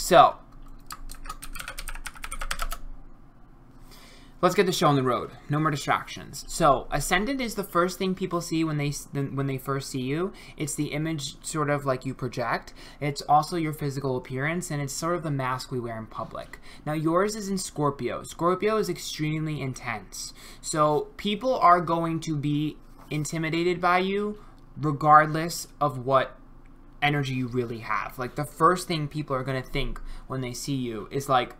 So, let's get the show on the road. No more distractions. So, ascendant is the first thing people see when they when they first see you. It's the image sort of like you project. It's also your physical appearance and it's sort of the mask we wear in public. Now, yours is in Scorpio. Scorpio is extremely intense. So, people are going to be intimidated by you regardless of what energy you really have. Like the first thing people are going to think when they see you is like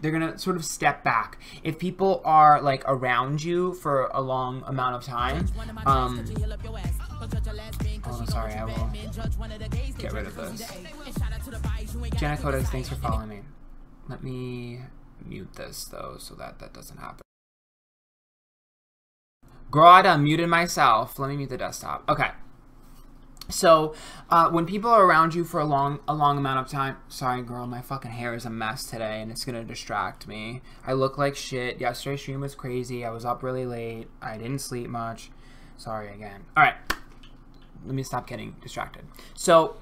they're going to sort of step back. If people are like around you for a long amount of time, um Oh, sorry, I will get rid of this. Jenna Codex, thanks for following me. Let me mute this though so that that doesn't happen. Girl, I done muted myself. Let me mute the desktop. Okay. So, uh, when people are around you for a long, a long amount of time, sorry, girl, my fucking hair is a mess today, and it's gonna distract me. I look like shit. Yesterday's stream was crazy. I was up really late. I didn't sleep much. Sorry again. All right, let me stop getting distracted. So,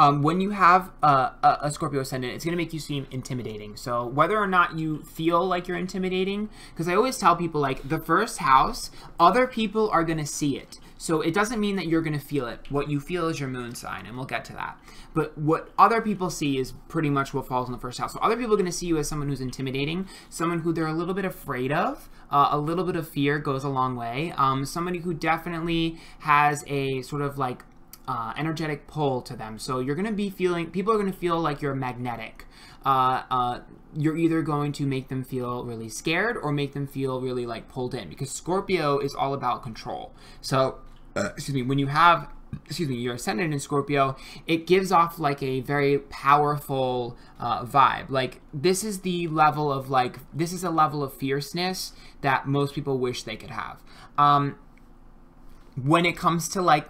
um, when you have a, a, Scorpio ascendant, it's going to make you seem intimidating. So whether or not you feel like you're intimidating, because I always tell people like the first house, other people are going to see it. So it doesn't mean that you're going to feel it. What you feel is your moon sign, and we'll get to that. But what other people see is pretty much what falls in the first house. So other people are going to see you as someone who's intimidating, someone who they're a little bit afraid of. Uh, a little bit of fear goes a long way. Um, somebody who definitely has a sort of like uh, energetic pull to them. So you're going to be feeling, people are going to feel like you're magnetic. Uh, uh, you're either going to make them feel really scared or make them feel really like pulled in because Scorpio is all about control. So uh, excuse me, when you have excuse me, your ascendant in Scorpio, it gives off like a very powerful uh, vibe. Like this is the level of like this is a level of fierceness that most people wish they could have. Um, when it comes to like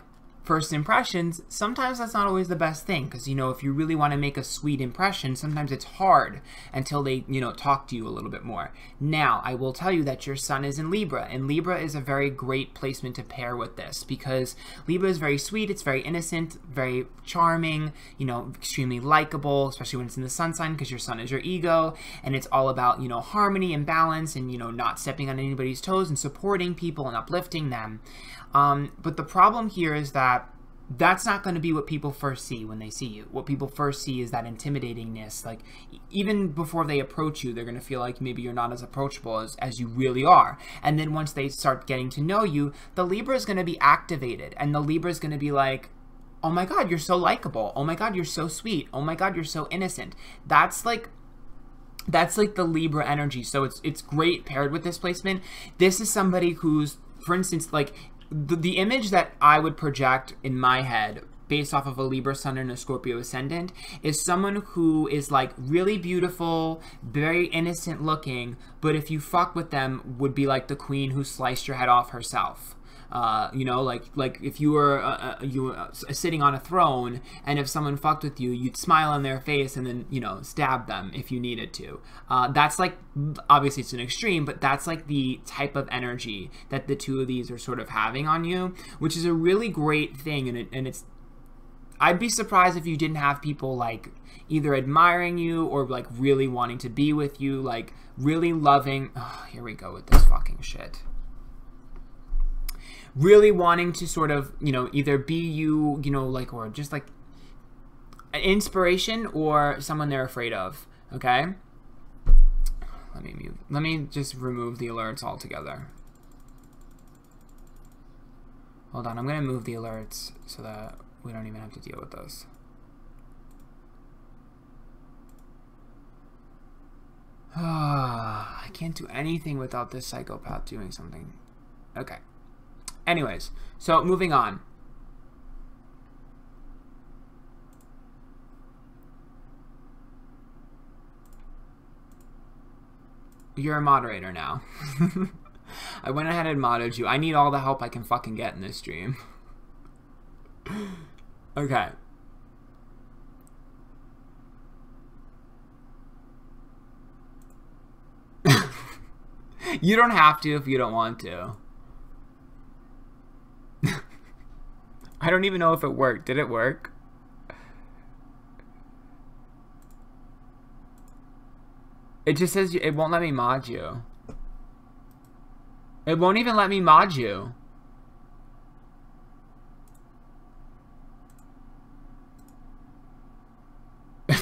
first impressions, sometimes that's not always the best thing because you know if you really want to make a sweet impression, sometimes it's hard until they you know talk to you a little bit more. Now, I will tell you that your sun is in Libra, and Libra is a very great placement to pair with this because Libra is very sweet, it's very innocent, very charming, you know, extremely likable, especially when it's in the sun sign because your sun is your ego, and it's all about you know harmony and balance and you know not stepping on anybody's toes and supporting people and uplifting them. Um, but the problem here is that that's not going to be what people first see when they see you. What people first see is that intimidatingness. Like, even before they approach you, they're going to feel like maybe you're not as approachable as, as you really are. And then once they start getting to know you, the Libra is going to be activated. And the Libra is going to be like, oh my God, you're so likable. Oh my God, you're so sweet. Oh my God, you're so innocent. That's like that's like the Libra energy. So it's it's great paired with this placement. This is somebody who's for instance, like the, the image that I would project in my head based off of a Libra Sun and a Scorpio Ascendant is someone who is like really beautiful, very innocent looking, but if you fuck with them, would be like the queen who sliced your head off herself. Uh, you know, like like if you were uh, uh, you were uh, sitting on a throne, and if someone fucked with you, you'd smile on their face and then you know stab them if you needed to. Uh, that's like obviously it's an extreme, but that's like the type of energy that the two of these are sort of having on you, which is a really great thing, and it, and it's. I'd be surprised if you didn't have people like either admiring you or like really wanting to be with you, like really loving. Oh, here we go with this fucking shit really wanting to sort of, you know, either be you, you know, like, or just like an inspiration or someone they're afraid of. Okay? Let me mute. Let me just remove the alerts altogether. Hold on, I'm going to move the alerts so that we don't even have to deal with those. I can't do anything without this psychopath doing something. Okay. Anyways, so moving on. You're a moderator now. I went ahead and modded you. I need all the help I can fucking get in this stream. okay. you don't have to if you don't want to. I don't even know if it worked. Did it work? It just says it won't let me mod you. It won't even let me mod you.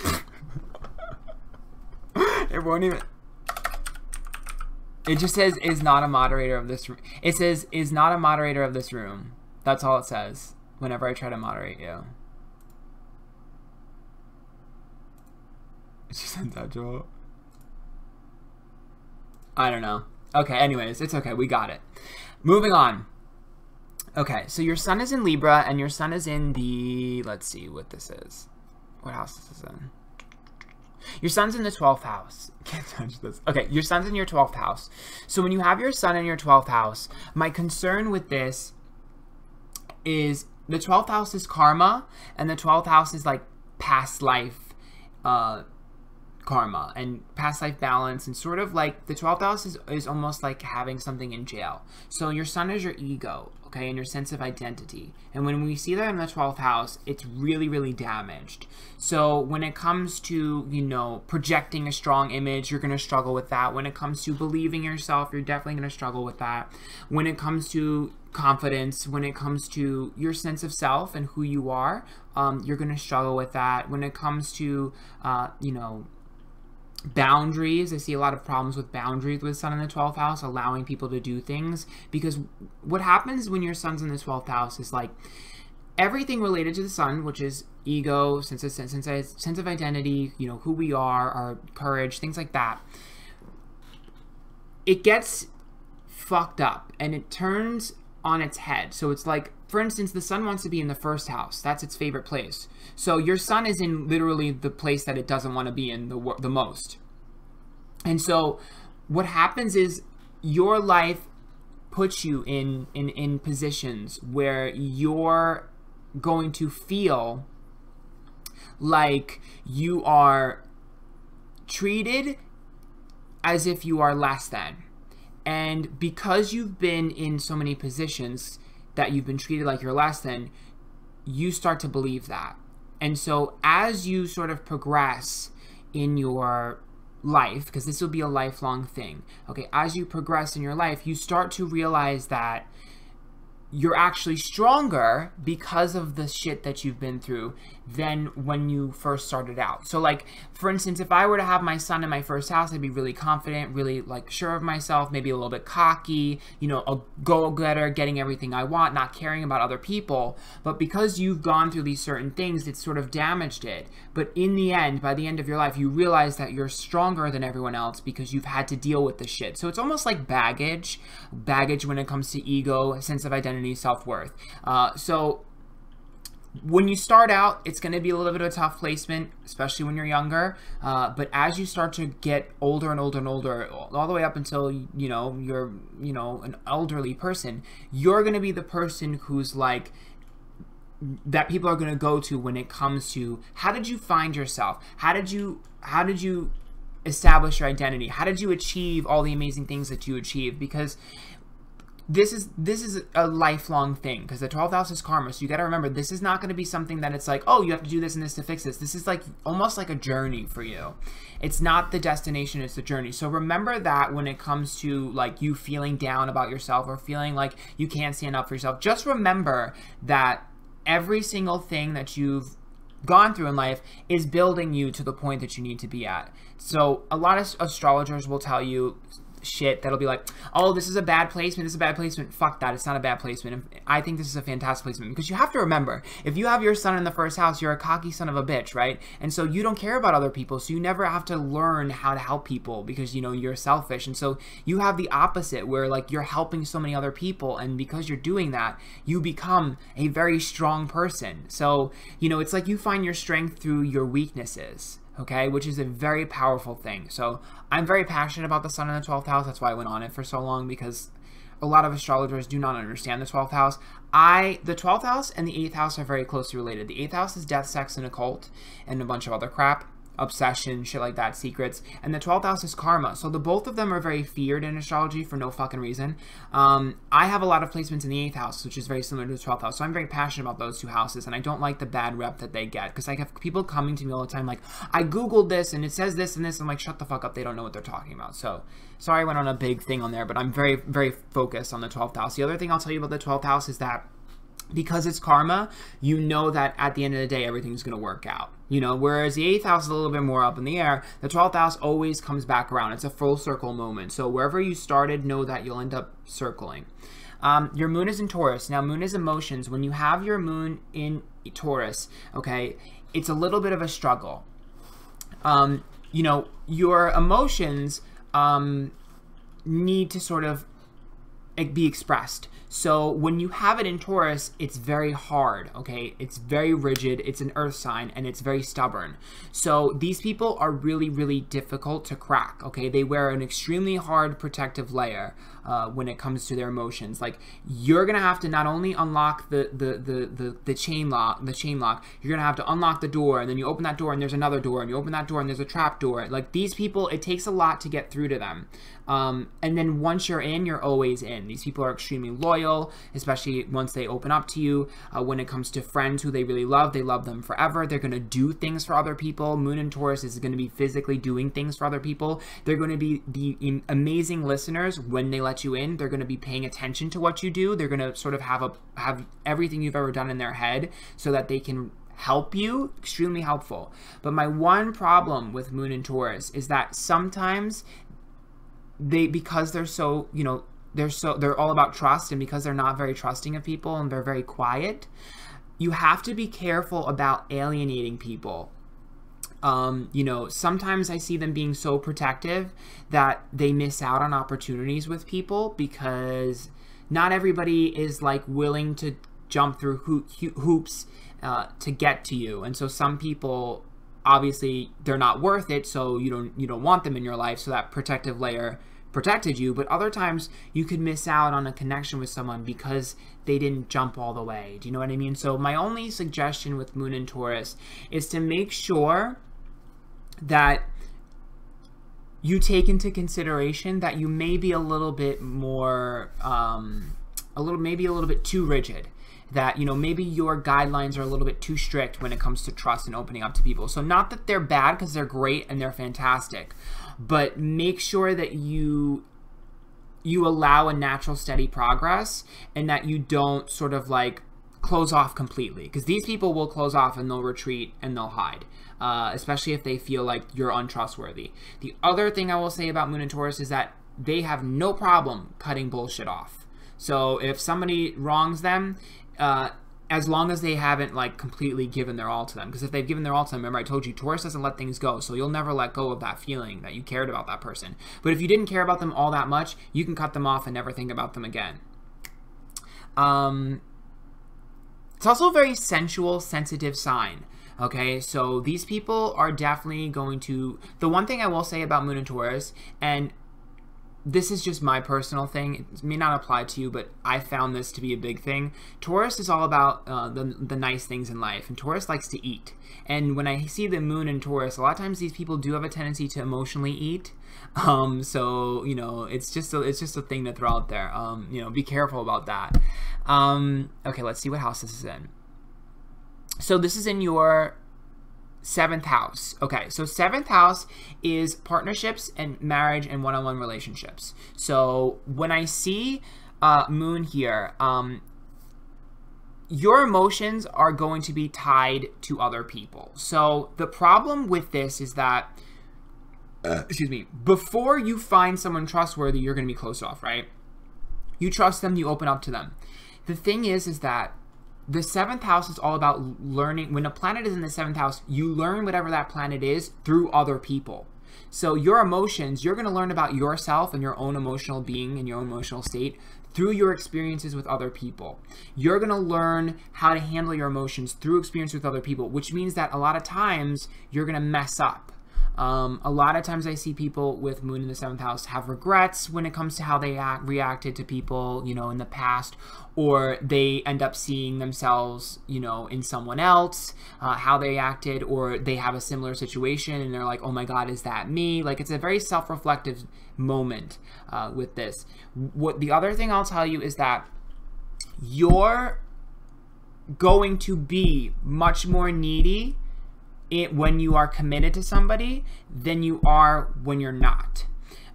it won't even... It just says is not a moderator of this room. It says is not a moderator of this room. That's all it says whenever I try to moderate you. Just untouchable. I don't know. Okay, anyways, it's okay. We got it. Moving on. Okay, so your sun is in Libra and your sun is in the. Let's see what this is. What house is this is in. Your sun's in the 12th house. Can't touch this. Okay, your sun's in your 12th house. So when you have your sun in your 12th house, my concern with this is the 12th house is karma, and the 12th house is like past life uh, karma and past life balance and sort of like the 12th house is, is almost like having something in jail. So your sun is your ego okay and your sense of identity. And when we see that in the 12th house it's really really damaged. So when it comes to you know projecting a strong image you're going to struggle with that. When it comes to believing yourself you're definitely going to struggle with that. When it comes to confidence when it comes to your sense of self and who you are um, you're going to struggle with that when it comes to uh, you know boundaries. I see a lot of problems with boundaries with Sun in the 12th house, allowing people to do things. Because what happens when your Sun's in the 12th house is like everything related to the Sun, which is ego, sense of, sense, sense of identity, you know, who we are, our courage, things like that. It gets fucked up and it turns on its head. So it's like, for instance, the sun wants to be in the first house. That's its favorite place. So your sun is in literally the place that it doesn't want to be in the, the most. And so what happens is your life puts you in, in, in positions where you're going to feel like you are treated as if you are less than and because you've been in so many positions that you've been treated like you're less than, you start to believe that. And so as you sort of progress in your life, because this will be a lifelong thing, okay, as you progress in your life, you start to realize that you're actually stronger because of the shit that you've been through than when you first started out. So like for instance, if I were to have my sun in my first house, I'd be really confident, really like sure of myself, maybe a little bit cocky, you know, a go-getter, getting everything I want, not caring about other people. But because you've gone through these certain things, it's sort of damaged it. But in the end, by the end of your life, you realize that you're stronger than everyone else because you've had to deal with the shit. So it's almost like baggage, baggage when it comes to ego, sense of identity, self-worth. Uh, so when you start out, it's going to be a little bit of a tough placement, especially when you're younger. Uh, but as you start to get older and older and older, all the way up until you know you're you know an elderly person, you're going to be the person who's like that people are going to go to when it comes to how did you find yourself? How did you how did you establish your identity? How did you achieve all the amazing things that you achieved? Because this is this is a lifelong thing because the 12th house is karma so you got to remember this is not going to be something that it's like oh you have to do this and this to fix this. This is like almost like a journey for you. It's not the destination it's the journey. So remember that when it comes to like you feeling down about yourself or feeling like you can't stand up for yourself just remember that every single thing that you've gone through in life is building you to the point that you need to be at. So a lot of astrologers will tell you shit that'll be like, oh, this is a bad placement, this is a bad placement. Fuck that, it's not a bad placement. I think this is a fantastic placement because you have to remember, if you have your sun in the first house, you're a cocky son of a bitch, right? And so you don't care about other people, so you never have to learn how to help people because you know you're selfish. And so you have the opposite where like you're helping so many other people, and because you're doing that, you become a very strong person. So you know it's like you find your strength through your weaknesses okay, which is a very powerful thing. So I'm very passionate about the sun in the 12th house. That's why I went on it for so long because a lot of astrologers do not understand the 12th house. I the 12th house and the 8th house are very closely related. The 8th house is death, sex, and occult, and a bunch of other crap. Obsession, shit like that, secrets. And the 12th house is karma. So the both of them are very feared in astrology for no fucking reason. Um, I have a lot of placements in the 8th house, which is very similar to the 12th house. So I'm very passionate about those two houses. And I don't like the bad rep that they get. Because I have people coming to me all the time like, I Googled this and it says this and this. I'm like, shut the fuck up. They don't know what they're talking about. So sorry I went on a big thing on there, but I'm very, very focused on the 12th house. The other thing I'll tell you about the 12th house is that because it's karma, you know that at the end of the day, everything's going to work out. You know, whereas the eighth house is a little bit more up in the air, the 12th house always comes back around. It's a full circle moment. So wherever you started, know that you'll end up circling. Um, your moon is in Taurus. Now, moon is emotions. When you have your moon in Taurus, okay, it's a little bit of a struggle. Um, you know, your emotions um, need to sort of be expressed. So when you have it in Taurus, it's very hard, okay? It's very rigid, it's an earth sign, and it's very stubborn. So these people are really, really difficult to crack, okay? They wear an extremely hard protective layer uh, when it comes to their emotions. Like you're gonna have to not only unlock the the the the, the chain lock, the chain lock, you're gonna have to unlock the door, and then you open that door, and there's another door, and you open that door, and there's a trap door. Like these people, it takes a lot to get through to them. Um, and then once you're in, you're always in. These people are extremely loyal, especially once they open up to you. Uh, when it comes to friends who they really love, they love them forever. They're going to do things for other people. Moon and Taurus is going to be physically doing things for other people. They're going to be the amazing listeners when they let you in. They're going to be paying attention to what you do. They're going to sort of have a have everything you've ever done in their head so that they can help you extremely helpful but my one problem with moon and taurus is that sometimes they because they're so you know they're so they're all about trust and because they're not very trusting of people and they're very quiet you have to be careful about alienating people. Um, you know sometimes i see them being so protective that they miss out on opportunities with people because not everybody is like willing to jump through ho- hoops uh, to get to you. And so some people obviously they're not worth it so you don't you don't want them in your life so that protective layer protected you. But other times you could miss out on a connection with someone because they didn't jump all the way. Do you know what i mean? So my only suggestion with moon and taurus is to make sure that you take into consideration that you may be a little bit more um, a little maybe a little bit too rigid that you know maybe your guidelines are a little bit too strict when it comes to trust and opening up to people. So not that they're bad because they're great and they're fantastic but make sure that you you allow a natural steady progress and that you don't sort of like close off completely because these people will close off and they'll retreat and they'll hide uh, especially if they feel like you're untrustworthy. The other thing i will say about moon and taurus is that they have no problem cutting bullshit off. So if somebody wrongs them uh, as long as they haven't like completely given their all to them. Because if they've given their all to them, remember I told you Taurus doesn't let things go, so you'll never let go of that feeling that you cared about that person. But if you didn't care about them all that much, you can cut them off and never think about them again. Um, it's also a very sensual, sensitive sign. Okay, so these people are definitely going to. The one thing I will say about Moon and Taurus, and this is just my personal thing. It may not apply to you, but I found this to be a big thing. Taurus is all about uh, the, the nice things in life, and Taurus likes to eat. And when I see the moon in Taurus, a lot of times these people do have a tendency to emotionally eat. Um, so you know, it's just a, it's just a thing to throw out there. Um, you know, be careful about that. Um, okay, let's see what house this is in. So this is in your seventh house. Okay, so seventh house is partnerships and marriage and one on one relationships. So when I see uh, Moon here, um, your emotions are going to be tied to other people. So the problem with this is that, uh, excuse me, before you find someone trustworthy, you're going to be closed off, right? You trust them, you open up to them. The thing is, is that the seventh house is all about learning. When a planet is in the seventh house, you learn whatever that planet is through other people. So your emotions, you're going to learn about yourself and your own emotional being and your emotional state through your experiences with other people. You're going to learn how to handle your emotions through experience with other people, which means that a lot of times you're going to mess up. Um, a lot of times I see people with moon in the seventh house have regrets when it comes to how they act, reacted to people, you know, in the past, or they end up seeing themselves, you know, in someone else, uh, how they acted, or they have a similar situation and they're like, oh my God, is that me? Like it's a very self reflective moment uh, with this. What the other thing I'll tell you is that you're going to be much more needy it, when you are committed to somebody than you are when you're not.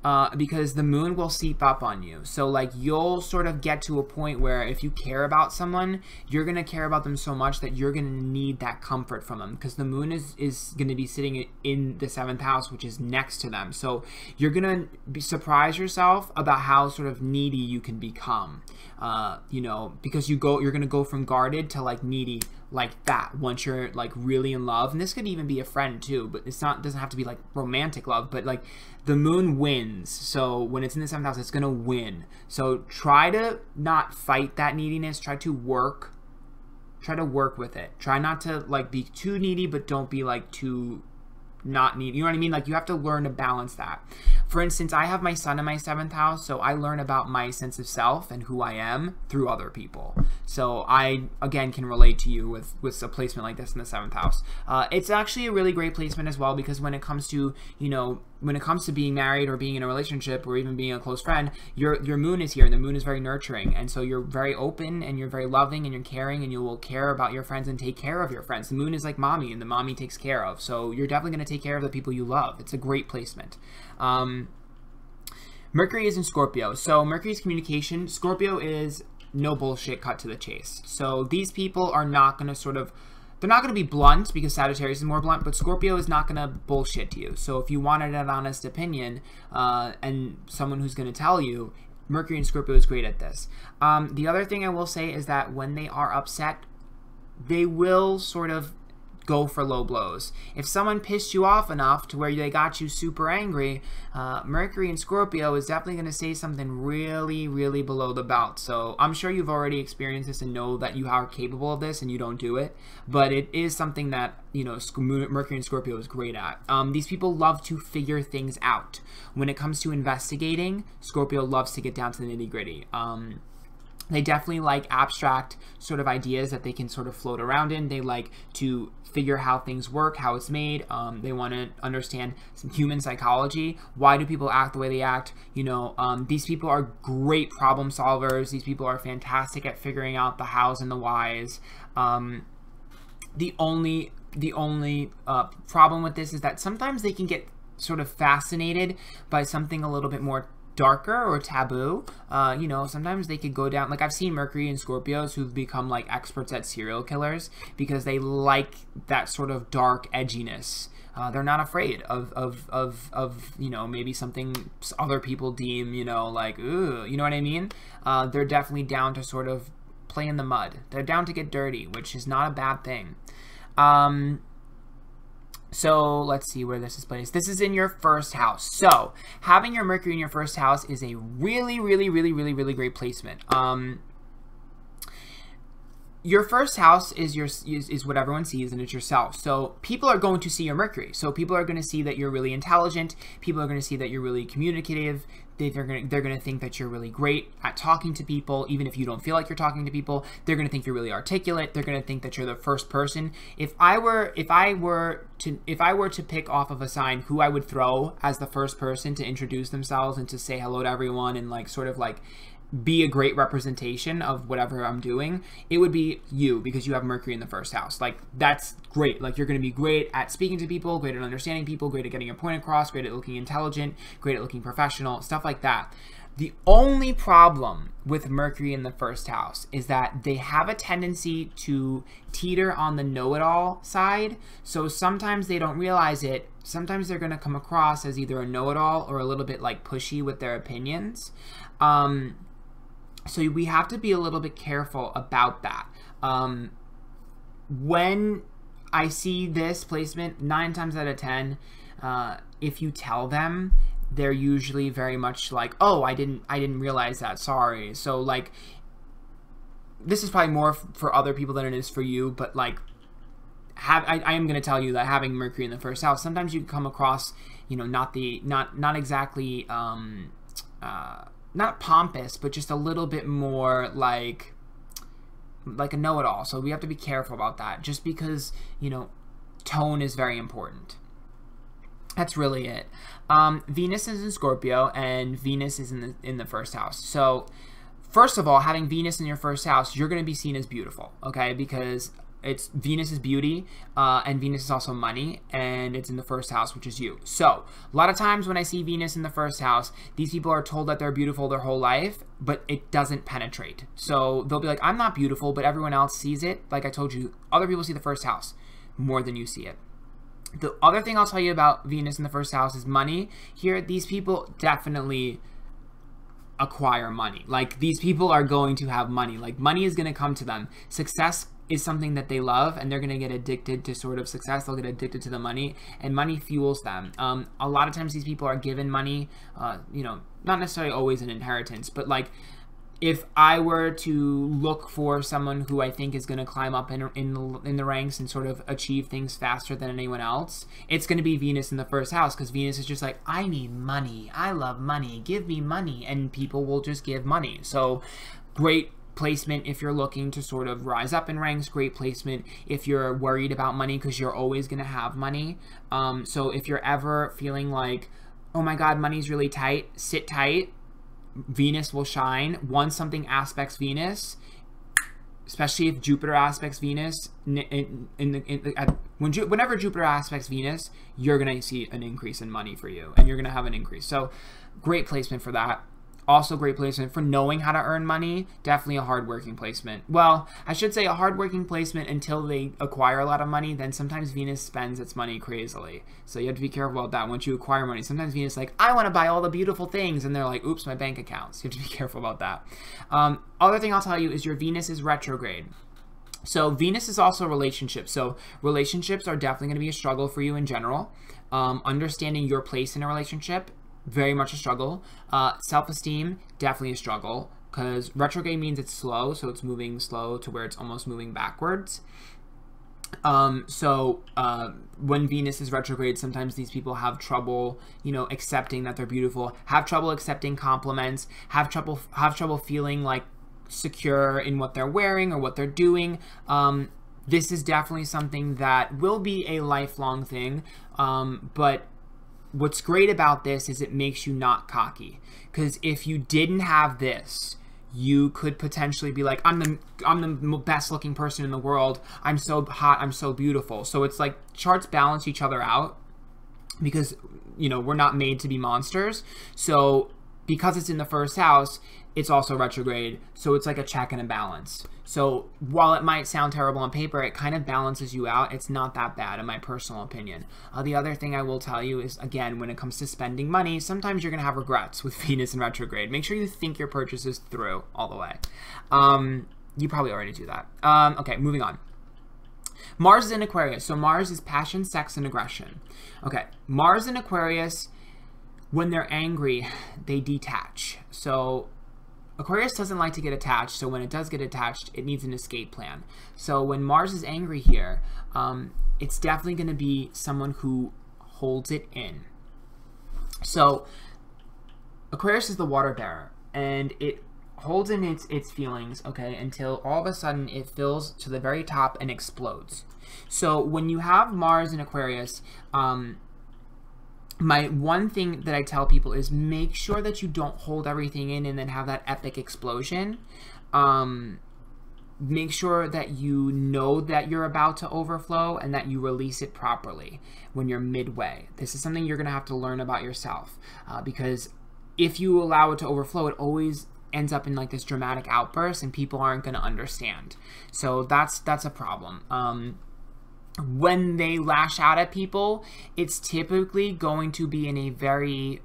Uh, because the moon will seep up on you. So, like, you'll sort of get to a point where if you care about someone, you're to care about them so much that you're to need that comfort from them because the moon is, is to be sitting in the seventh house, which is next to them. So, you're to be surprise yourself about how sort of needy you can become. Uh, you know, because you go, you're to go from guarded to like needy like that once you're like really in love. And this could even be a friend too but it's not doesn't have to be like romantic love but like the moon wins. So when it's in the seventh house it's gonna win. So try to not fight that neediness. Try to work try to work with it. Try not to like be too needy but don't be like too not need. You know what I mean? Like you have to learn to balance that. For instance, I have my sun in my seventh house, so I learn about my sense of self and who I am through other people. So I again can relate to you with with a placement like this in the seventh house. Uh, it's actually a really great placement as well because when it comes to you know when it comes to being married or being in a relationship or even being a close friend, your your moon is here and the moon is very nurturing. And so you're very open and you're very loving and you're caring and you will care about your friends and take care of your friends. The moon is like mommy and the mommy takes care of. So you're definitely going to take care of the people you love. It's a great placement. Um, Mercury is in Scorpio. So Mercury's communication, Scorpio is no bullshit cut to the chase. So these people are not going to sort of they're not going to be blunt because Sagittarius is more blunt, but Scorpio is not going to bullshit to you. So if you wanted an honest opinion uh, and someone who's going to tell you, Mercury and Scorpio is great at this. Um, the other thing I will say is that when they are upset, they will sort of go for low blows. If someone pissed you off enough to where they got you super angry, uh, Mercury and Scorpio is definitely going to say something really, really below the belt. So I'm sure you've already experienced this and know that you are capable of this and you don't do it. But it is something that, you know, Mercury and Scorpio is great at. Um, these people love to figure things out. When it comes to investigating, Scorpio loves to get down to the nitty gritty. Um, they definitely like abstract sort of ideas that they can sort of float around in. They like to figure how things work, how it's made. Um, they want to understand some human psychology. Why do people act the way they act? You know, um, these people are great problem solvers. These people are fantastic at figuring out the hows and the whys. Um, the only the only uh, problem with this is that sometimes they can get sort of fascinated by something a little bit more darker or taboo. Uh, you know, sometimes they could go down. Like I've seen Mercury and Scorpios who've become like experts at serial killers because they like that sort of dark edginess. Uh, they're not afraid of, of, of, of, you know, maybe something other people deem, you know, like, ooh, you know what I mean? Uh, they're definitely down to sort of play in the mud. They're down to get dirty, which is not a bad thing. Um, so let's see where this is placed. This is in your first house. So having your Mercury in your first house is a really, really, really, really, really great placement. Um, your first house is your is, is what everyone sees and it's yourself so people are going to see your mercury so people are going to see that you're really intelligent people are going to see that you're really communicative they're going to they're to think that you're really great at talking to people even if you don't feel like you're talking to people. They're to think you're really articulate. They're to think that you're the first person. If i were if i were to if i were to pick off of a sign who i would throw as the first person to introduce themselves and to say hello to everyone and like sort of like be a great representation of whatever I'm doing, it would be you because you have Mercury in the first house. Like that's great. Like you're going to be great at speaking to people, great at understanding people, great at getting your point across, great at looking intelligent, great at looking professional, stuff like that. The only problem with Mercury in the first house is that they have a tendency to teeter on the know it all side. So sometimes they don't realize it. Sometimes they're going to come across as either a know it all or a little bit like pushy with their opinions. Um, so we have to be a little bit careful about that. Um, when I see this placement, nine times out of ten, uh, if you tell them, they're usually very much like, "Oh, I didn't, I didn't realize that. Sorry." So like, this is probably more for other people than it is for you, but like, have I, I am going to tell you that having Mercury in the first house, sometimes you come across, you know, not the not not exactly um, uh, not pompous, but just a little bit more like like a know-it-all. So we have to be careful about that. Just because you know, tone is very important. That's really it. Um, Venus is in Scorpio, and Venus is in the in the first house. So first of all, having Venus in your first house, you're going to be seen as beautiful, okay? Because it's Venus is beauty, uh, and Venus is also money, and it's in the first house, which is you. So, a lot of times when I see Venus in the first house, these people are told that they're beautiful their whole life, but it doesn't penetrate. So, they'll be like, I'm not beautiful, but everyone else sees it. Like I told you, other people see the first house more than you see it. The other thing I'll tell you about Venus in the first house is money. Here, these people definitely acquire money. Like, these people are going to have money. Like, money is going to come to them. Success is something that they love and they're going to get addicted to sort of success they'll get addicted to the money and money fuels them um, a lot of times these people are given money uh, you know not necessarily always an inheritance but like if I were to look for someone who I think is going to climb up in in the, in the ranks and sort of achieve things faster than anyone else, it's going to be Venus in the first house because Venus is just like, I need money. I love money. Give me money. And people will just give money. So great placement if you're looking to sort of rise up in ranks great placement if you're worried about money because you're always going to have money. Um, so if you're ever feeling like oh my god money's really tight sit tight. Venus will shine. Once something aspects venus especially if jupiter aspects venus in, in, in when Ju- whenever jupiter aspects venus you're going to see an increase in money for you and you're going to have an increase. So great placement for that also great placement. For knowing how to earn money definitely a hardworking placement. Well i should say a hardworking placement until they acquire a lot of money then sometimes venus spends its money crazily. So you have to be careful about that. Once you acquire money sometimes venus is like i want to buy all the beautiful things and they're like oops my bank accounts. You have to be careful about that. Um, other thing i'll tell you is your venus is retrograde. So Venus is also relationships. So relationships are definitely going to be a struggle for you in general. Um, understanding your place in a relationship very much a struggle. Uh, Self esteem, definitely a struggle because retrograde means it's slow, so it's moving slow to where it's almost moving backwards. Um, so uh, when Venus is retrograde, sometimes these people have trouble, you know, accepting that they're beautiful, have trouble accepting compliments, have trouble have trouble feeling like secure in what they're wearing or what they're doing. Um, this is definitely something that will be a lifelong thing, um, but what's great about this is it makes you not cocky. Because if you didn't have this, you could potentially be like, I'm the I'm the best looking person in the world. I'm so hot. I'm so beautiful. So it's like charts balance each other out because you know we're not made to be monsters. So because it's in the first house, it's also retrograde. So it's like a check and a balance. So while it might sound terrible on paper, it kind of balances you out. It's not that bad, in my personal opinion. Uh, the other thing I will tell you is, again, when it comes to spending money, sometimes you're going to have regrets with Venus in retrograde. Make sure you think your purchases through all the way. Um, you probably already do that. Um, okay, moving on. Mars is in Aquarius. So Mars is passion, sex, and aggression. Okay, Mars in Aquarius, when they're angry, they detach. So Aquarius doesn't like to get attached, so when it does get attached, it needs an escape plan. So when Mars is angry here, um, it's definitely going to be someone who holds it in. So Aquarius is the water bearer, and it holds in its its feelings, okay, until all of a sudden it fills to the very top and explodes. So when you have Mars in Aquarius, um, my one thing that I tell people is make sure that you don't hold everything in and then have that epic explosion. Um, make sure that you know that you're about to overflow and that you release it properly when you're midway. This is something you're going to have to learn about yourself uh, because if you allow it to overflow, it always ends up in like this dramatic outburst and people aren't going to understand. So that's that's a problem. Um, when they lash out at people, it's typically going to be in a very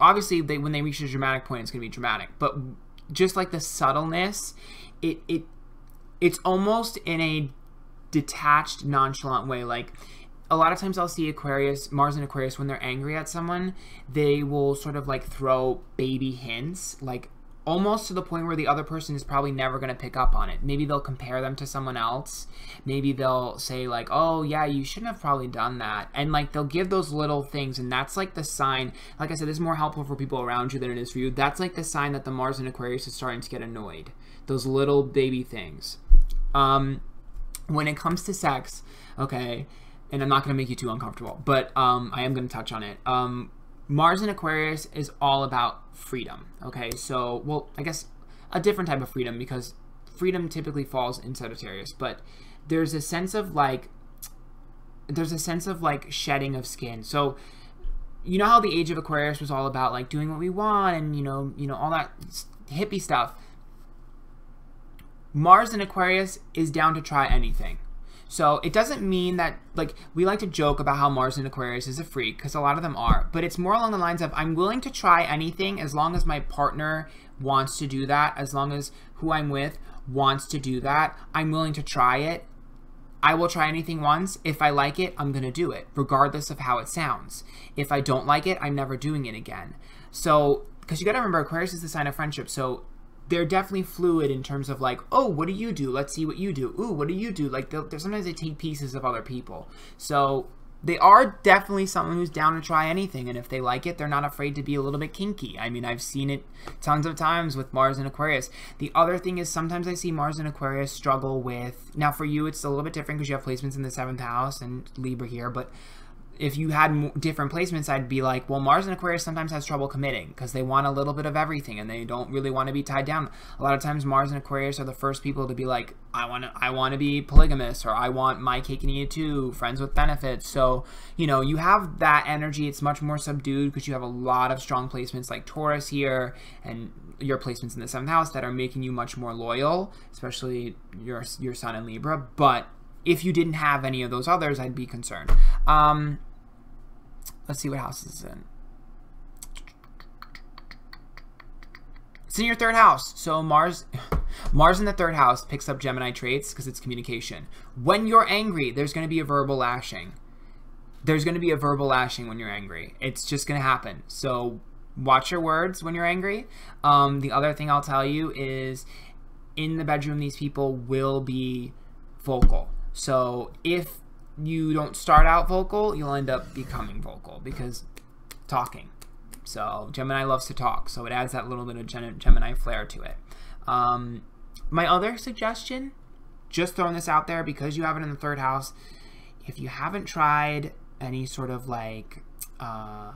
obviously they when they reach a dramatic point it's going to be dramatic but just like the subtleness it it it's almost in a detached nonchalant way. Like a lot of times I'll see Aquarius, Mars and Aquarius, when they're angry at someone, they will sort of like throw baby hints, like almost to the point where the other person is probably never going to pick up on it. Maybe they'll compare them to someone else. Maybe they'll say like, "Oh, yeah, you shouldn't have probably done that." And like they'll give those little things and that's like the sign. Like I said, this is more helpful for people around you than it is for you. That's like the sign that the Mars in Aquarius is starting to get annoyed. Those little baby things. Um when it comes to sex, okay, and I'm not going to make you too uncomfortable, but um I am going to touch on it. Um Mars in Aquarius is all about freedom. Okay, so, well, I guess a different type of freedom because freedom typically falls in Sagittarius, but there's a sense of like, there's a sense of like shedding of skin. So, you know how the age of Aquarius was all about like doing what we want and, you know, you know, all that hippie stuff. Mars in Aquarius is down to try anything. So it doesn't mean that, like, we like to joke about how Mars in Aquarius is a freak, because a lot of them are, but it's more along the lines of I'm willing to try anything as long as my partner wants to do that, as long as who I'm with wants to do that. I'm willing to try it. I will try anything once. If I like it, I'm going to do it, regardless of how it sounds. If I don't like it, I'm never doing it again. So, because you got to remember, Aquarius is the sign of friendship. So they're definitely fluid in terms of like, oh, what do you do? Let's see what you do. Ooh, what do you do? Like, they're, sometimes they take pieces of other people. So they are definitely someone who's down to try anything, and if they like it, they're not afraid to be a little bit kinky. I mean, I've seen it tons of times with Mars and Aquarius. The other thing is sometimes I see Mars and Aquarius struggle with. Now, for you, it's a little bit different because you have placements in the seventh house and Libra here, but if you had different placements, I'd be like, well, Mars and Aquarius sometimes has trouble committing because they want a little bit of everything and they don't really want to be tied down. A lot of times, Mars and Aquarius are the first people to be like, I want to, I want to be polygamous or I want my cake and eat it too, friends with benefits. So you know, you have that energy. It's much more subdued because you have a lot of strong placements like Taurus here and your placements in the seventh house that are making you much more loyal, especially your your Sun in Libra. But if you didn't have any of those others, I'd be concerned. Um, let's see what house is in. It's in your third house. So Mars, Mars in the third house picks up Gemini traits because it's communication. When you're angry, there's going to be a verbal lashing. There's going to be a verbal lashing when you're angry. It's just going to happen. So watch your words when you're angry. Um, the other thing I'll tell you is in the bedroom, these people will be vocal. So if you don't start out vocal, you'll end up becoming vocal because talking. So Gemini loves to talk, so it adds that little bit of Gemini flair to it. Um, my other suggestion, just throwing this out there because you have it in the third house, if you haven't tried any sort of like uh,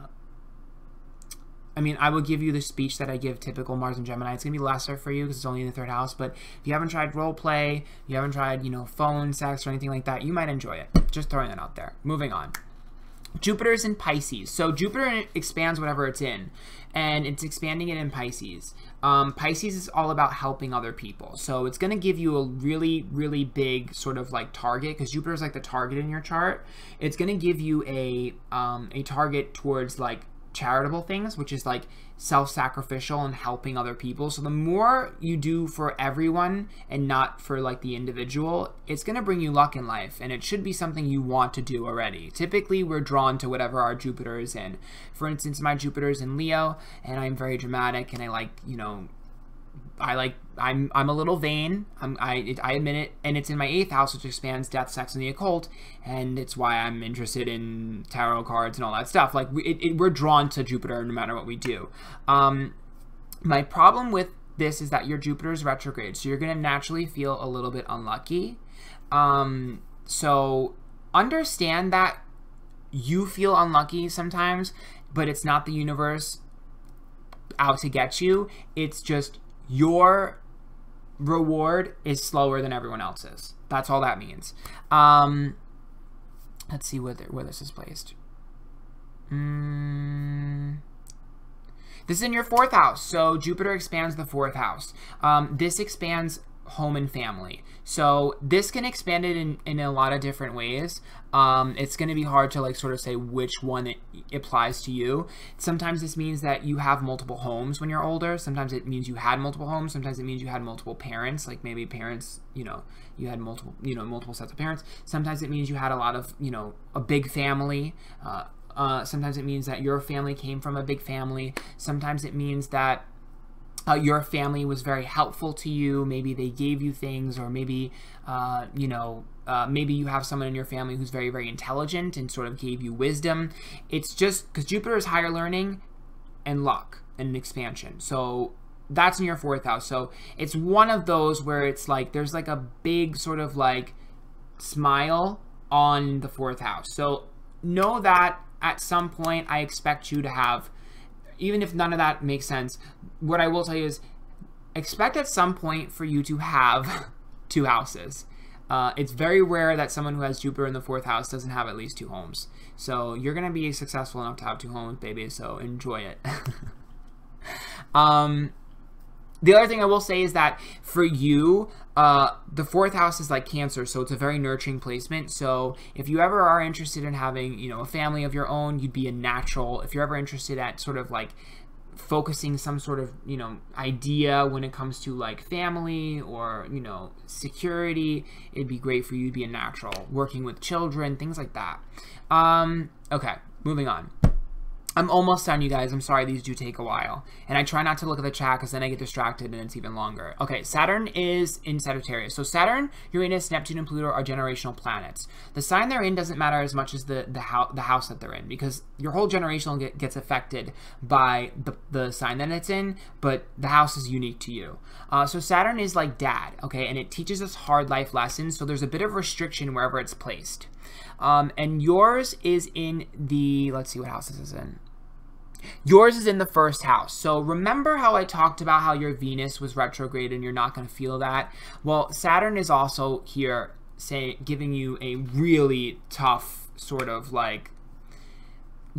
I mean, I will give you the speech that I give typical Mars and Gemini. It's going to be lesser for you because it's only in the third house. But if you haven't tried role play, you haven't tried, you know, phone sex or anything like that, you might enjoy it. Just throwing that out there. Moving on. Jupiter's in Pisces. So Jupiter expands whatever it's in, and it's expanding it in Pisces. Um, Pisces is all about helping other people. So it's going to give you a really, really big sort of like target because Jupiter is like the target in your chart. It's going to give you a um, a target towards like charitable things, which is like self sacrificial and helping other people. So the more you do for everyone and not for like the individual, it's going to bring you luck in life and it should be something you want to do already. Typically, we're drawn to whatever our Jupiter is in. For instance, my Jupiter is in Leo and I'm very dramatic and I like, you know, I like I'm I'm a little vain. I'm, I I admit it, and it's in my eighth house, which expands death, sex, and the occult, and it's why I'm interested in tarot cards and all that stuff. Like it, it, we're drawn to Jupiter no matter what we do. Um, my problem with this is that your Jupiter is retrograde, so you're gonna naturally feel a little bit unlucky. Um, so understand that you feel unlucky sometimes, but it's not the universe out to get you. It's just your reward is slower than everyone else's. That's all that means. Um, let's see where, where this is placed. Mm, this is in your fourth house. So Jupiter expands the fourth house. Um, this expands home and family. So this can expand it in, in a lot of different ways. Um, it's going to be hard to like sort of say which one it applies to you. Sometimes this means that you have multiple homes when you're older. Sometimes it means you had multiple homes. Sometimes it means you had multiple parents, like maybe parents, you know, you had multiple, you know, multiple sets of parents. Sometimes it means you had a lot of, you know, a big family. Uh, uh, sometimes it means that your family came from a big family. Sometimes it means that uh, your family was very helpful to you. Maybe they gave you things, or maybe, uh, you know, uh, maybe you have someone in your family who's very, very intelligent and sort of gave you wisdom. It's just because Jupiter is higher learning and luck and expansion. So that's in your fourth house. So it's one of those where it's like there's like a big sort of like smile on the fourth house. So know that at some point I expect you to have even if none of that makes sense, what I will tell you is expect at some point for you to have two houses. Uh, it's very rare that someone who has Jupiter in the fourth house doesn't have at least two homes. So you're going to be successful enough to have two homes, baby. So enjoy it. um, the other thing I will say is that for you, uh, the fourth house is like Cancer, so it's a very nurturing placement. So if you ever are interested in having, you know, a family of your own, you'd be a natural. If you're ever interested at sort of like focusing some sort of you know idea when it comes to like family or you know security it'd be great for you to be a natural working with children things like that um okay moving on I'm almost done, you guys. I'm sorry, these do take a while. And I try not to look at the chat because then I get distracted and it's even longer. Okay, Saturn is in Sagittarius. So Saturn, Uranus, Neptune, and Pluto are generational planets. The sign they're in doesn't matter as much as the, the, ho the house that they're in because your whole generational get, gets affected by the, the sign that it's in, but the house is unique to you. Uh, so Saturn is like dad, okay, and it teaches us hard life lessons. So there's a bit of restriction wherever it's placed. Um, and yours is in the, let's see what house this is in. Yours is in the first house. So remember how I talked about how your Venus was retrograde and you're not going to feel that? Well, Saturn is also here say giving you a really tough sort of like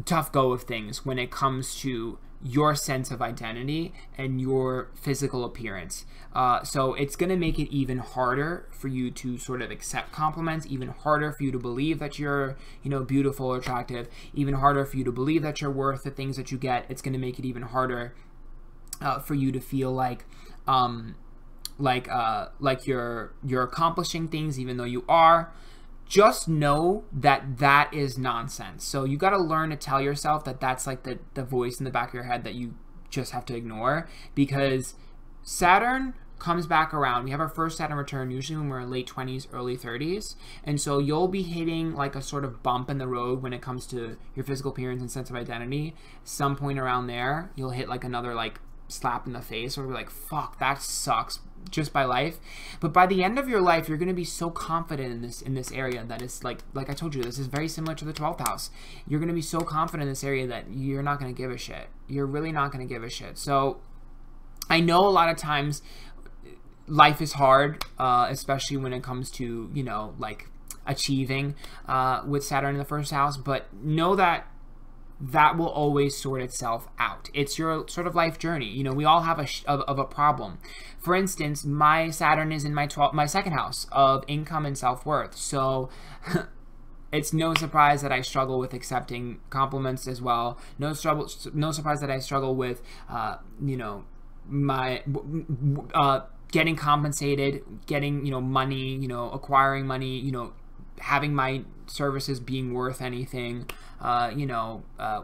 tough go of things when it comes to your sense of identity and your physical appearance. Uh, so it's going to make it even harder for you to sort of accept compliments, even harder for you to believe that you're, you know, beautiful or attractive, even harder for you to believe that you're worth the things that you get. It's going to make it even harder uh, for you to feel like, um, like, uh, like you're you're accomplishing things even though you are just know that that is nonsense. So you got to learn to tell yourself that that's like the, the voice in the back of your head that you just have to ignore because Saturn comes back around. We have our first Saturn return usually when we're in late 20s, early 30s. And so you'll be hitting like a sort of bump in the road when it comes to your physical appearance and sense of identity. Some point around there, you'll hit like another like slap in the face or be like, fuck, that sucks just by life. But by the end of your life you're going to be so confident in this in this area that it's like like i told you this is very similar to the 12th house. You're going to be so confident in this area that you're not going to give a shit. You're really not going to give a shit. So i know a lot of times life is hard uh, especially when it comes to you know like achieving uh, with saturn in the first house but know that that will always sort itself out. It's your sort of life journey. You know, we all have a of, of, a problem. For instance, my Saturn is in my 12 my second house of income and self-worth. So it's no surprise that I struggle with accepting compliments as well. No struggle no surprise that I struggle with uh, you know, my uh, getting compensated, getting, you know, money, you know, acquiring money, you know, having my services being worth anything, uh, you know, uh,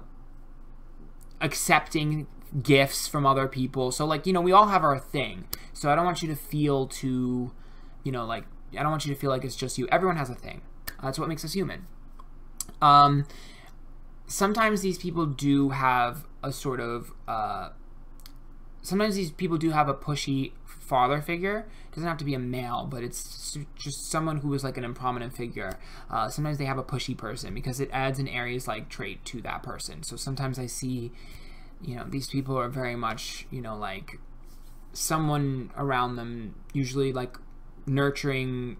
accepting gifts from other people. So, like, you know, we all have our thing. So, I don't want you to feel too, you know, like, I don't want you to feel like it's just you. Everyone has a thing. That's what makes us human. Um, sometimes these people do have a sort of, uh, sometimes these people do have a pushy father figure. Doesn't have to be a male, but it's just someone who is like an improminent figure. Uh, sometimes they have a pushy person because it adds an Aries like trait to that person. So sometimes I see, you know, these people are very much, you know, like someone around them, usually like nurturing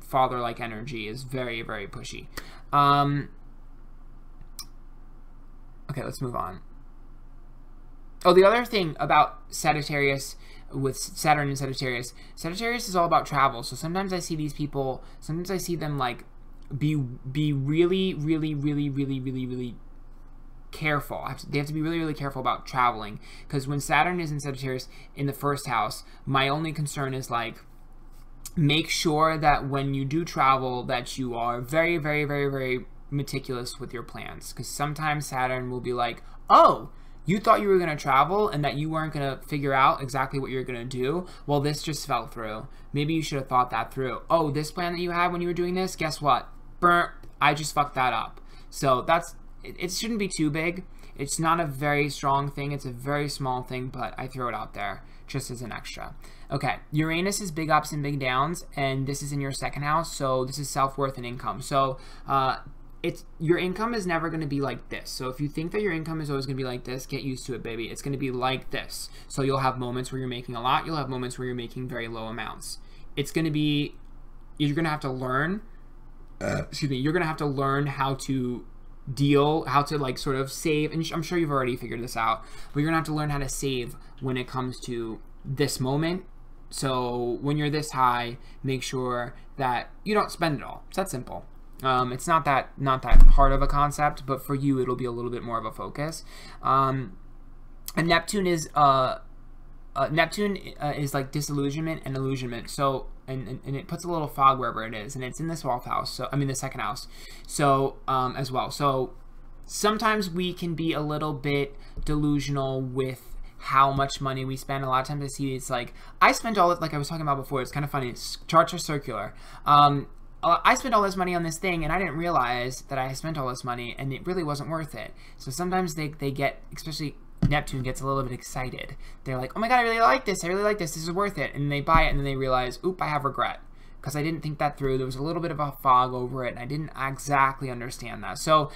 father like energy is very, very pushy. Um, okay, let's move on. Oh, the other thing about Sagittarius with Saturn and Sagittarius, Sagittarius is all about travel. So sometimes I see these people, sometimes I see them like be be really, really, really, really, really, really careful. They have to be really, really careful about traveling because when Saturn is in Sagittarius in the first house, my only concern is like make sure that when you do travel that you are very, very, very, very meticulous with your plans because sometimes Saturn will be like, oh You thought you were going to travel and that you weren't going to figure out exactly what you're going to do. Well, this just fell through. Maybe you should have thought that through. Oh, this plan that you had when you were doing this, guess what? Burnt. I just fucked that up. So that's it, shouldn't be too big. It's not a very strong thing. It's a very small thing, but I throw it out there just as an extra. Okay, Uranus is big ups and big downs, and this is in your second house, so this is self worth and income. So uh, it's your income is never going to be like this. So if you think that your income is always going to be like this, get used to it, baby. It's going to be like this. So you'll have moments where you're making a lot. You'll have moments where you're making very low amounts. It's going to be you're going to have to learn. Uh, excuse me. You're going to have to learn how to deal, how to like sort of save. And I'm sure you've already figured this out, but you're going to have to learn how to save when it comes to this moment. So when you're this high, make sure that you don't spend it all. It's that simple. Um, it's not that not that hard of a concept, but for you it'll be a little bit more of a focus. Um, and Neptune is uh, uh, Neptune uh, is like disillusionment and illusionment. So and, and, and, it puts a little fog wherever it is, and it's in the 12th house. So I mean the second house. So um, as well. So sometimes we can be a little bit delusional with how much money we spend. A lot of times I see it's like I spent all it like I was talking about before. It's kind of funny. It's, charts are circular. Um, uh, I spent all this money on this thing and I didn't realize that I spent all this money and it really wasn't worth it. So sometimes they, they get, especially Neptune gets a little bit excited. They're like, oh my god, I really like this. I really like this. This is worth it. And they buy it and then they realize, oop, I have regret. Because I didn't think that through. There was a little bit of a fog over it and I didn't exactly understand that. So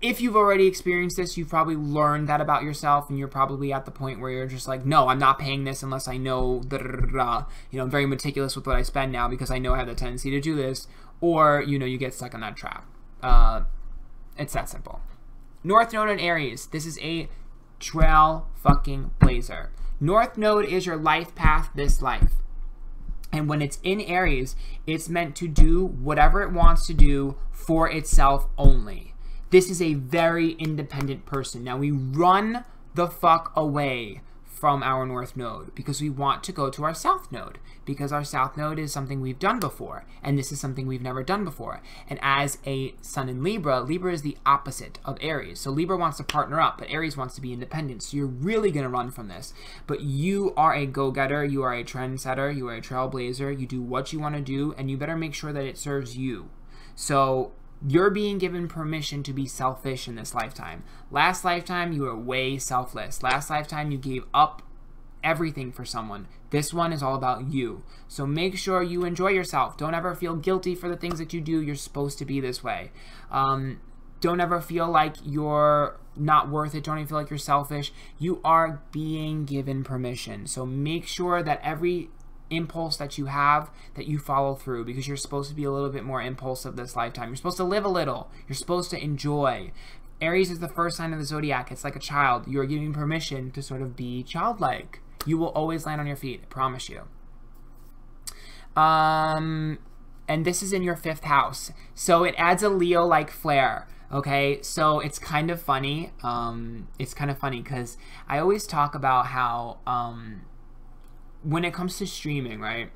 if you've already experienced this, you've probably learned that about yourself, and you're probably at the point where you're just like, no, I'm not paying this unless I know, that. you know, I'm very meticulous with what I spend now because I know I have the tendency to do this, or you know, you get stuck in that trap. Uh, it's that simple. North Node in Aries. This is a trail fucking blazer. North Node is your life path this life. And when it's in Aries, it's meant to do whatever it wants to do for itself only. This is a very independent person. Now we run the fuck away from our north node because we want to go to our south node because our south node is something we've done before and this is something we've never done before. And as a sun in libra libra is the opposite of aries. So libra wants to partner up but aries wants to be independent. So you're really going to run from this. But you are a go-getter you are a trendsetter you are a trailblazer you do what you want to do and you better make sure that it serves you. So you're being given permission to be selfish in this lifetime. Last lifetime, you were way selfless. Last lifetime, you gave up everything for someone. This one is all about you. So make sure you enjoy yourself. Don't ever feel guilty for the things that you do. You're supposed to be this way. Um, don't ever feel like you're not worth it. Don't even feel like you're selfish. You are being given permission. So make sure that every impulse that you have that you follow through because you're supposed to be a little bit more impulsive this lifetime. You're supposed to live a little. You're supposed to enjoy. Aries is the first sign of the zodiac. It's like a child. You are giving permission to sort of be childlike. You will always land on your feet. I promise you. Um, and this is in your fifth house. So it adds a Leo like flair. Okay, so it's kind of funny. Um, it's kind of funny because I always talk about how um, when it comes to streaming, right?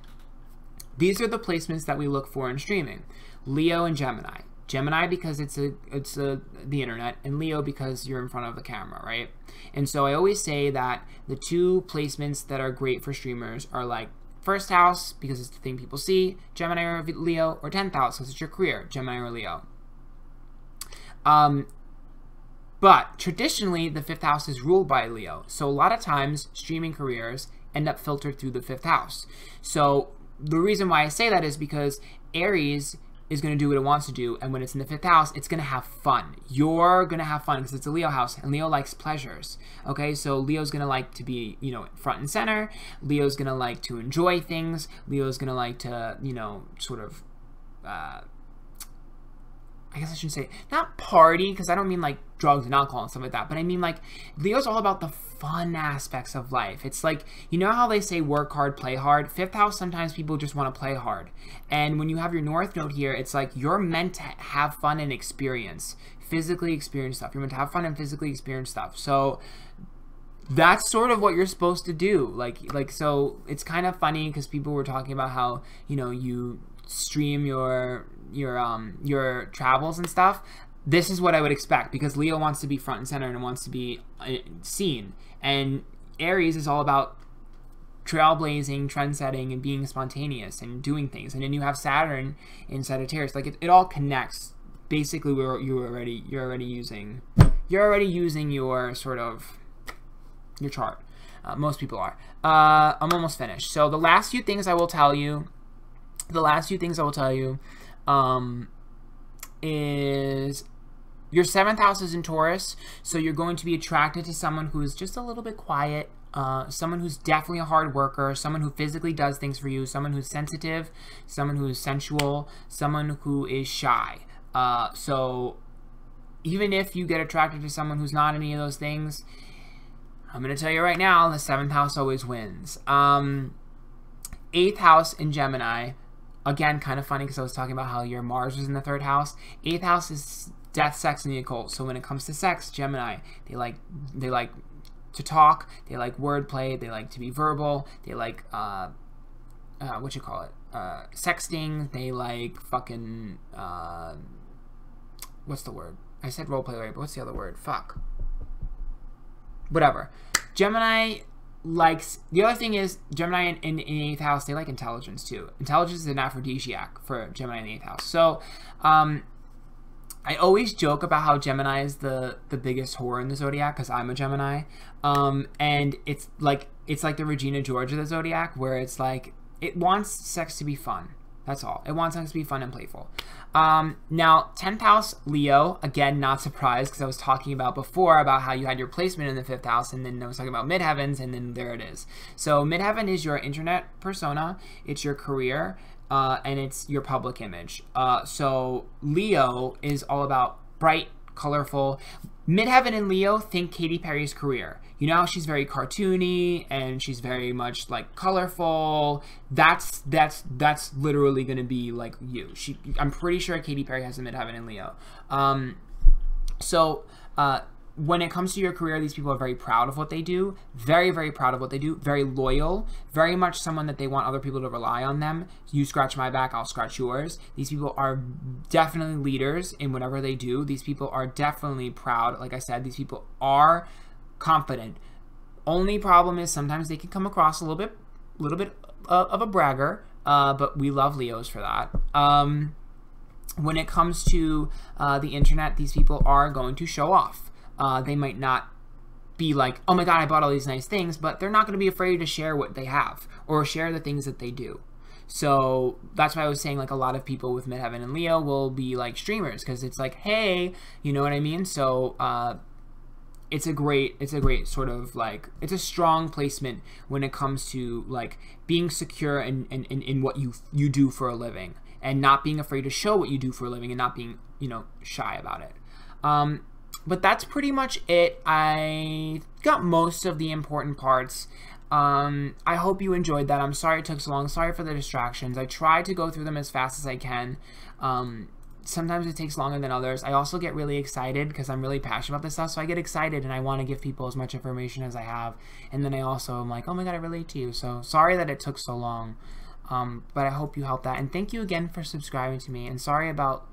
These are the placements that we look for in streaming. Leo and Gemini. Gemini because it's a it's a the internet and Leo because you're in front of the camera, right? And so I always say that the two placements that are great for streamers are like first house because it's the thing people see, Gemini or Leo, or 10th house because it's your career, Gemini or Leo. Um, but traditionally, the fifth house is ruled by Leo. So a lot of times, streaming careers end up filtered through the fifth house. So the reason why I say that is because Aries is going to do what it wants to do, and when it's in the fifth house, it's going to have fun. You're going to have fun because it's a Leo house, and Leo likes pleasures. Okay, so Leo's going to like to be, you know, front and center. Leo's going to like to enjoy things. Leo's going to like to, you know, sort of. Uh, I guess I shouldn't say not party because I don't mean like drugs and alcohol and stuff like that, but I mean like Leo's all about the fun aspects of life. It's like you know how they say work hard, play hard. Fifth house sometimes people just want to play hard, and when you have your North Node here, it's like you're meant to have fun and experience, physically experience stuff. You're meant to have fun and physically experience stuff. So that's sort of what you're supposed to do. Like like so it's kind of funny because people were talking about how you know you stream your your um your travels and stuff this is what I would expect because Leo wants to be front and center and wants to be uh, seen. And Aries is all about trailblazing, trend setting, and being spontaneous and doing things. And then you have Saturn in Sagittarius. Like it, it all connects. Basically, we're you already you're already using you're already using your sort of your chart. Uh, most people are. Uh, I'm almost finished. So the last few things I will tell you, the last few things I will tell you, um, is your seventh house is in Taurus, so you're going to be attracted to someone who is just a little bit quiet, uh, someone who's definitely a hard worker, someone who physically does things for you, someone who's sensitive, someone who is sensual, someone who is shy. Uh, so even if you get attracted to someone who's not any of those things, I'm going to tell you right now, the seventh house always wins. Um, eighth house in Gemini, again, kind of funny because I was talking about how your Mars was in the third house. Eighth house is death, sex, and the occult. So when it comes to sex, Gemini, they like they like to talk, they like wordplay, they like to be verbal, they like uh, uh what you call it, uh, sexting, they like fucking uh, what's the word? I said roleplay right, but what's the other word? Fuck. Whatever. Gemini likes the other thing is Gemini in, in, in eighth house they like intelligence too. Intelligence is an aphrodisiac for Gemini in the eighth house. So um, I always joke about how Gemini is the the biggest whore in the zodiac because I'm a Gemini, um, and it's like it's like the Regina George of the zodiac, where it's like it wants sex to be fun. That's all. It wants sex to be fun and playful. Um, now, 10th house Leo, again, not surprised because I was talking about before about how you had your placement in the 5th house, and then I was talking about midheavens, and then there it is. So, midheaven is your internet persona, it's your career, uh, and it's your public image. Uh, so Leo is all about bright, colorful. Midheaven and Leo think Katy Perry's career. You know, she's very cartoony and she's very much like colorful. That's that's that's literally gonna be like you. She, I'm pretty sure Katy Perry has a Midheaven and Leo. Um, so uh, when it comes to your career, these people are very proud of what they do, very, very proud of what they do, very loyal, very much someone that they want other people to rely on them. You scratch my back, I'll scratch yours. These people are definitely leaders in whatever they do. These people are definitely proud. Like I said, these people are confident. Only problem is sometimes they can come across a little bit, a little bit of a bragger, uh, but we love Leos for that. Um, when it comes to uh, the internet, these people are going to show off uh, they might not be like, oh my god, I bought all these nice things, but they're not going to be afraid to share what they have or share the things that they do. So that's why I was saying like a lot of people with Midheaven and Leo will be like streamers because it's like, hey, you know what I mean? So uh, it's a great, it's a great sort of like, it's a strong placement when it comes to like being secure in, in, in, in what you you do for a living and not being afraid to show what you do for a living and not being you know shy about it. Um, but that's pretty much it. I got most of the important parts. Um, I hope you enjoyed that. I'm sorry it took so long. Sorry for the distractions. I tried to go through them as fast as I can. Um, sometimes it takes longer than others. I also get really excited because I'm really passionate about this stuff. So I get excited and I want to give people as much information as I have. And then I also am like, oh my God, I relate to you. So sorry that it took so long. Um, but I hope you helped that. And thank you again for subscribing to me. And sorry about